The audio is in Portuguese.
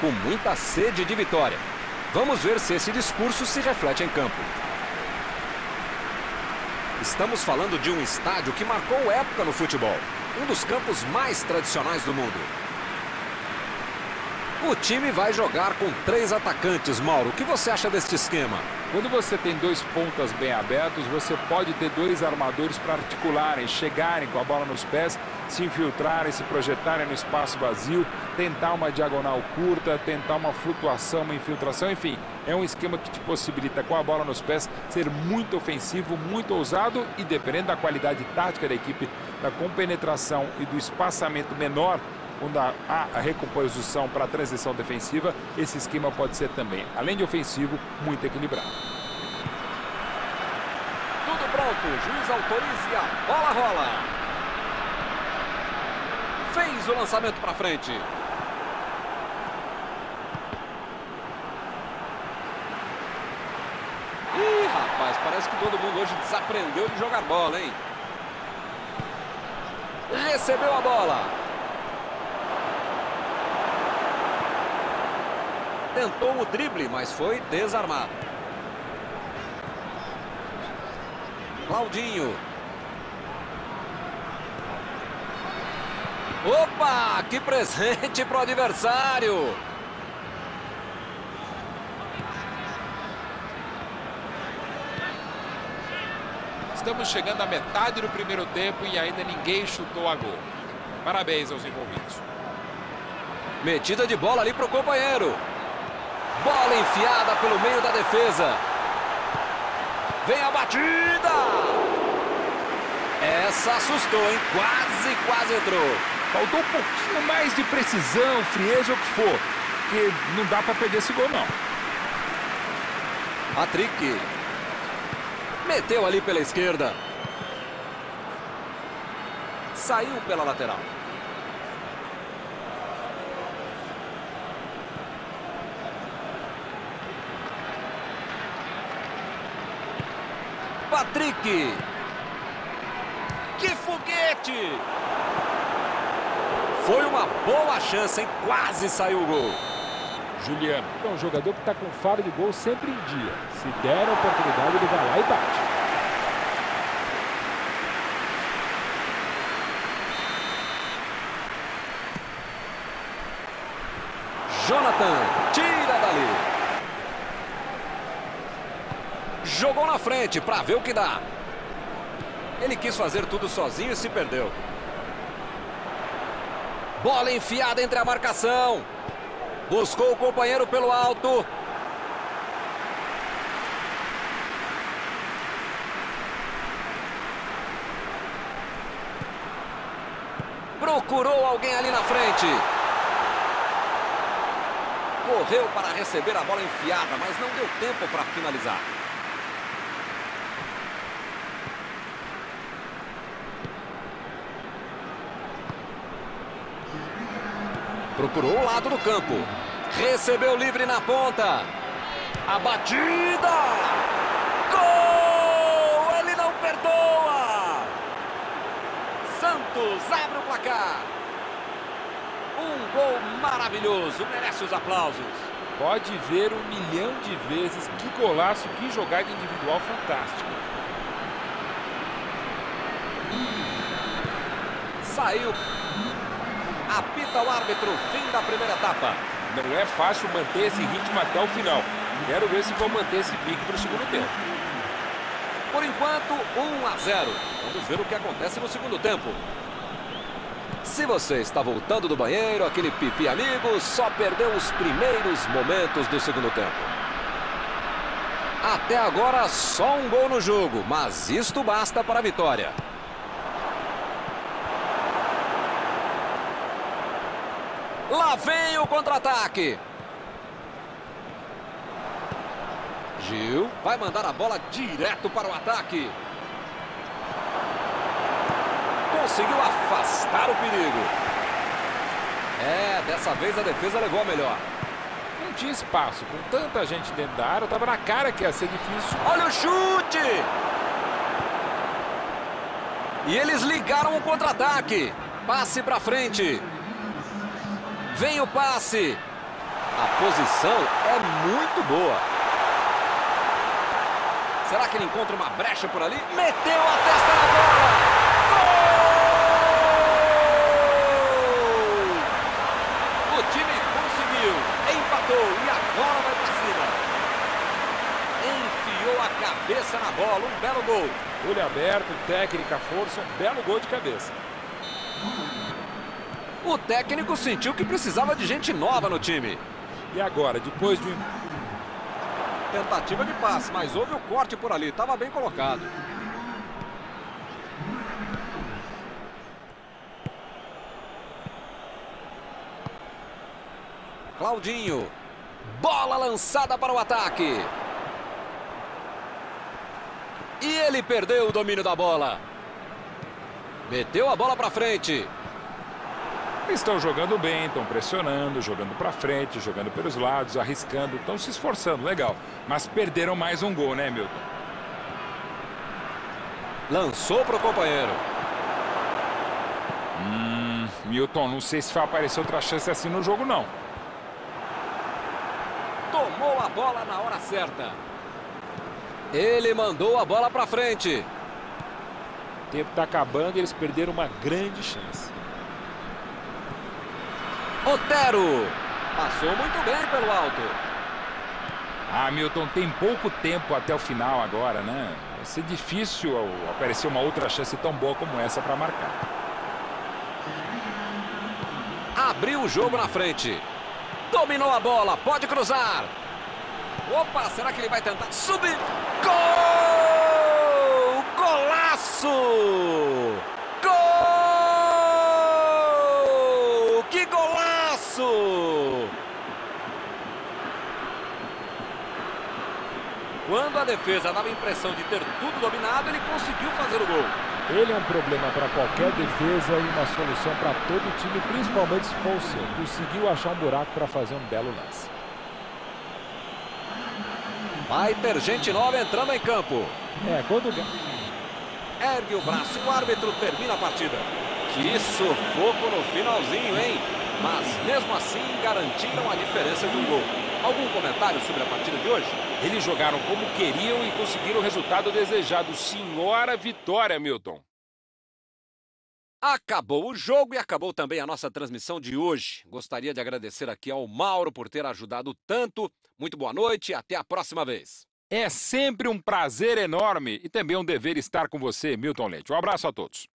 com muita sede de vitória. Vamos ver se esse discurso se reflete em campo. Estamos falando de um estádio que marcou época no futebol. Um dos campos mais tradicionais do mundo. O time vai jogar com três atacantes, Mauro. O que você acha deste esquema? Quando você tem dois pontas bem abertos, você pode ter dois armadores para articularem, chegarem com a bola nos pés, se infiltrarem, se projetarem no espaço vazio, tentar uma diagonal curta, tentar uma flutuação, uma infiltração, enfim. É um esquema que te possibilita, com a bola nos pés, ser muito ofensivo, muito ousado e, dependendo da qualidade tática da equipe, da compenetração e do espaçamento menor, quando há a recomposição para a transição defensiva, esse esquema pode ser também, além de ofensivo, muito equilibrado. Tudo pronto, juiz autoriza a bola rola. Fez o lançamento para frente. Ih, rapaz, parece que todo mundo hoje desaprendeu de jogar bola, hein? Recebeu a bola. Tentou o drible, mas foi desarmado. Claudinho. Opa, que presente para o adversário. Estamos chegando à metade do primeiro tempo e ainda ninguém chutou a gol. Parabéns aos envolvidos. Metida de bola ali para o companheiro. Bola enfiada pelo meio da defesa. Vem a batida. Essa assustou, hein? Quase, quase entrou. Faltou um pouquinho mais de precisão, frieza ou o que for. Porque não dá para perder esse gol, não. Patrick. Meteu ali pela esquerda. Saiu pela lateral. Patrick. Que foguete! Foi uma boa chance, hein? Quase saiu o gol. Juliano é um jogador que está com faro de gol sempre em dia. Se der a oportunidade, ele vai lá e bate. Jonathan, Jogou na frente para ver o que dá. Ele quis fazer tudo sozinho e se perdeu. Bola enfiada entre a marcação. Buscou o companheiro pelo alto. Procurou alguém ali na frente. Correu para receber a bola enfiada, mas não deu tempo para finalizar. Procurou o lado do campo. Recebeu livre na ponta. A batida! Gol! Ele não perdoa! Santos abre o placar. Um gol maravilhoso. Merece os aplausos. Pode ver um milhão de vezes. Que golaço, que jogada individual fantástica. Saiu Apita o árbitro, fim da primeira etapa. Não é fácil manter esse ritmo até o final. Quero ver se vão manter esse pique para o segundo tempo. Por enquanto, 1 a 0. Vamos ver o que acontece no segundo tempo. Se você está voltando do banheiro, aquele pipi amigo, só perdeu os primeiros momentos do segundo tempo. Até agora, só um gol no jogo, mas isto basta para a vitória. Lá vem o contra-ataque. Gil vai mandar a bola direto para o ataque. Conseguiu afastar o perigo. É, dessa vez a defesa levou a melhor. Não tinha espaço. Com tanta gente dentro da área, estava na cara que ia ser difícil. Olha o chute! E eles ligaram o contra-ataque. Passe para frente. Vem o passe. A posição é muito boa. Será que ele encontra uma brecha por ali? Meteu a testa na bola! Gol! O time conseguiu, empatou e agora vai para cima. Enfiou a cabeça na bola, um belo gol. Olho aberto, técnica, força, belo gol de cabeça. O técnico sentiu que precisava de gente nova no time. E agora, depois de um... Tentativa de passe, mas houve o corte por ali. Estava bem colocado. Claudinho. Bola lançada para o ataque. E ele perdeu o domínio da bola. Meteu a bola para frente. Estão jogando bem, estão pressionando, jogando para frente, jogando pelos lados, arriscando, estão se esforçando, legal. Mas perderam mais um gol, né, Milton? Lançou para o companheiro. Hum, Milton, não sei se vai aparecer outra chance assim no jogo, não. Tomou a bola na hora certa. Ele mandou a bola para frente. O tempo está acabando e eles perderam uma grande chance. Otero. Passou muito bem pelo alto. Ah, Milton, tem pouco tempo até o final agora, né? Vai ser difícil aparecer uma outra chance tão boa como essa para marcar. Abriu o jogo na frente. Dominou a bola, pode cruzar. Opa, será que ele vai tentar subir? Gol! Golaço! Quando a defesa dava a impressão de ter tudo dominado, ele conseguiu fazer o gol. Ele é um problema para qualquer defesa e uma solução para todo o time, principalmente se for o seu. Conseguiu achar um buraco para fazer um belo lance. Vai ter gente nova entrando em campo. É, quando... Ergue o braço, o árbitro termina a partida. Que sufoco no finalzinho, hein? Mas mesmo assim garantiram a diferença de um gol. Algum comentário sobre a partida de hoje? Eles jogaram como queriam e conseguiram o resultado desejado. Senhora vitória, Milton. Acabou o jogo e acabou também a nossa transmissão de hoje. Gostaria de agradecer aqui ao Mauro por ter ajudado tanto. Muito boa noite e até a próxima vez. É sempre um prazer enorme e também um dever estar com você, Milton Leite. Um abraço a todos.